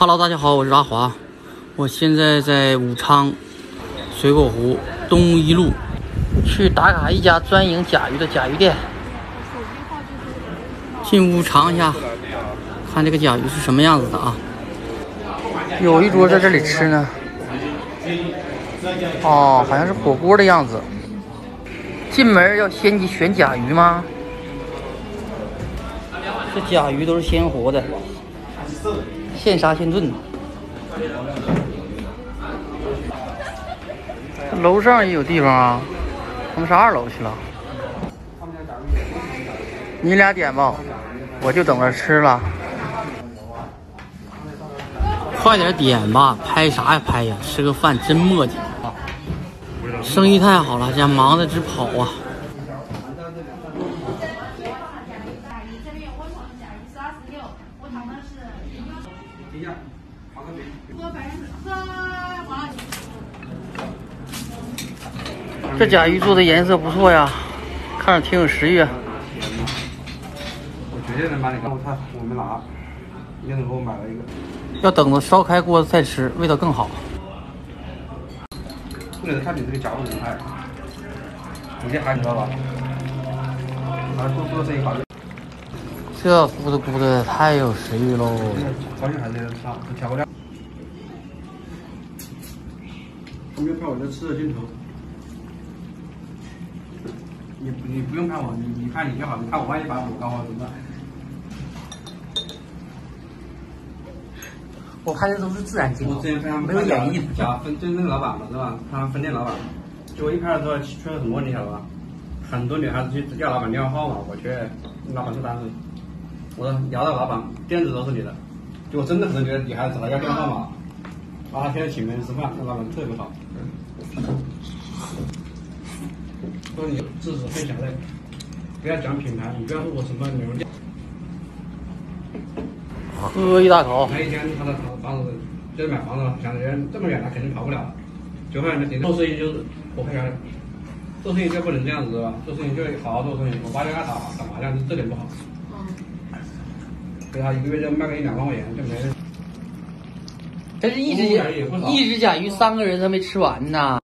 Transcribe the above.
Hello，大家好，我是阿华，我现在在武昌水果湖东一路，去打卡一家专营甲鱼的甲鱼店。进屋尝一下，看这个甲鱼是什么样子的啊？有一桌在这里吃呢。哦，好像是火锅的样子。进门要先选甲鱼吗？这甲鱼都是鲜活的。现杀现炖。楼上也有地方啊，他们上二楼去了。你俩点吧，我就等着吃了。快点点吧，拍啥呀拍呀？吃个饭真磨叽啊！生意太好了，家忙的直跑啊！这甲鱼做的颜色不错呀，看着挺有食欲。我绝对能把你干，我菜我没拿，一人给我买了一个。要等着烧开锅再吃，味道更好。重点是看你这个夹肉厉害，有些还知道吧？来，多做这一把。这咕嘟咕嘟太有食欲喽！关键还是差调料。后面看我在吃的镜头。你你不用看我，你你看你就好，你看我万一把火搞坏怎么办？我拍的都是自然镜头，没有演绎。家分就是那个老板嘛，是吧？他分店老板，结果一开始之后出了什么问题晓得吧？很多女孩子去要老板电话号码，我去，老板是单身。我说聊到老板，店子都是你的，就我真的可能觉得女孩子找他要电话号码，然后他现在请别人吃饭，那老板特别好。说你知识分享类，不要讲品牌，你不要说我什么牛店。喝一大口。那一天他的房子就是买房子了，想着这么远他肯定跑不了，就后来呢，做生意就是我看下来，做生意就不能这样子是吧？做生意就好好做生意，我八天爱打打麻将，这点不好。给他一个月就卖个一两万块钱，就没了。但是一只甲一只甲鱼三个人他没吃完呢。